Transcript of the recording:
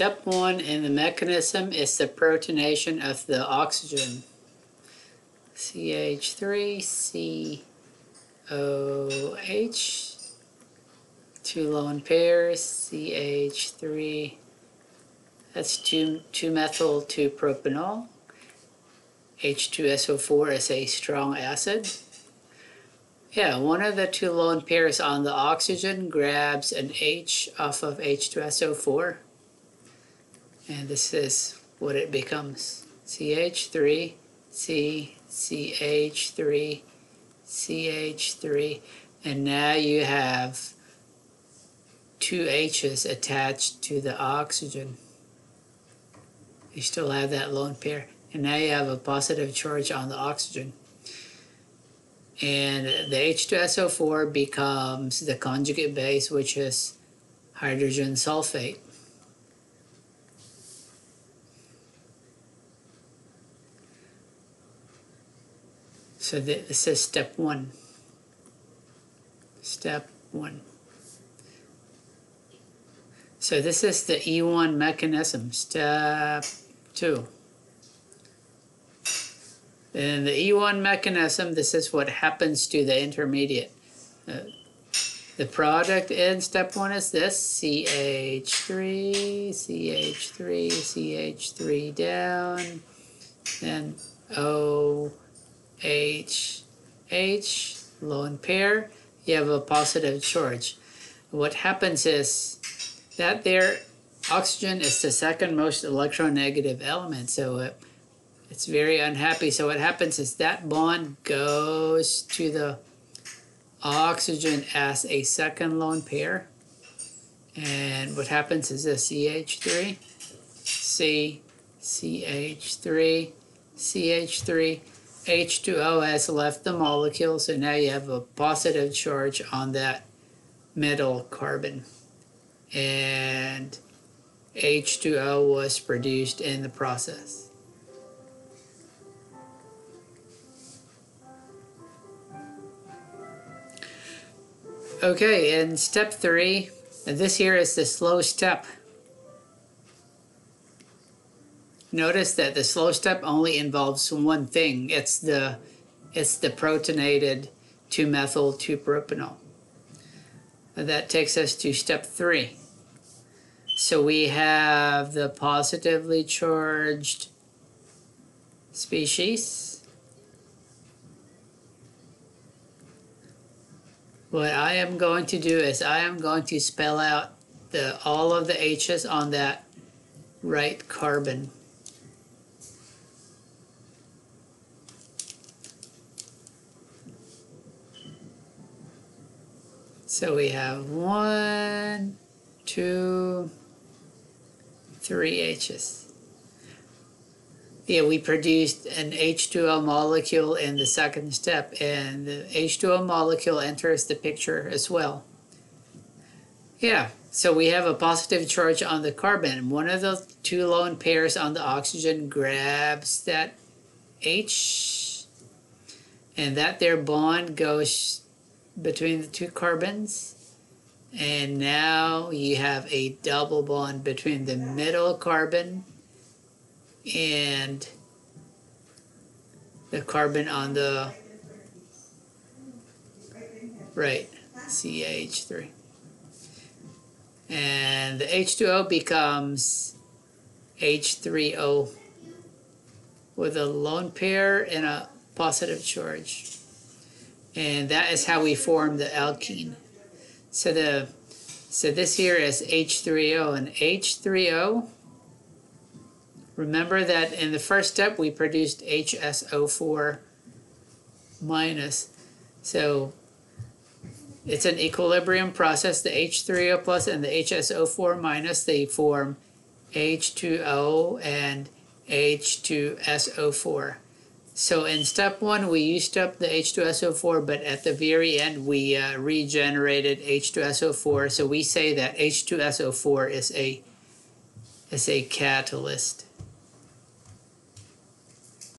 step one in the mechanism is the protonation of the oxygen. CH3, COH, two lone pairs, CH3, that's 2, 2-methyl 2-propanol. H2SO4 is a strong acid. Yeah, one of the two lone pairs on the oxygen grabs an H off of H2SO4. And this is what it becomes. CH3, C, CH3, CH3. And now you have two H's attached to the oxygen. You still have that lone pair. And now you have a positive charge on the oxygen and the H2SO4 becomes the conjugate base, which is hydrogen sulfate. So this is step one. Step one. So this is the E1 mechanism. Step two. In the E1 mechanism, this is what happens to the intermediate. Uh, the product in step one is this, CH3, CH3, CH3 down, then O, H, H, lone pair, you have a positive charge. What happens is that there, oxygen is the second most electronegative element, so it it's very unhappy. So what happens is that bond goes to the oxygen as a second lone pair. And what happens is this CH3, C, CH3, CH3, H2O has left the molecule, so now you have a positive charge on that middle carbon. And H2O was produced in the process. Okay, in step three, this here is the slow step. Notice that the slow step only involves one thing. It's the it's the protonated 2-methyl 2-propanol. That takes us to step three. So we have the positively charged species What I am going to do is I am going to spell out the all of the H's on that right carbon. So we have one, two, three H's yeah, we produced an H2O molecule in the second step, and the H2O molecule enters the picture as well. Yeah, so we have a positive charge on the carbon. One of the two lone pairs on the oxygen grabs that H, and that their bond goes between the two carbons. And now you have a double bond between the middle carbon and the carbon on the right CH3 and the H2O becomes H3O with a lone pair and a positive charge and that is how we form the alkene so the so this here is H3O and H3O Remember that in the first step we produced HSO4 minus. So it's an equilibrium process. The H3O plus and the HSO4 minus, they form H2O and H2SO4. So in step one, we used up the H2SO4, but at the very end, we uh, regenerated H2SO4. So we say that H2SO4 is a, is a catalyst.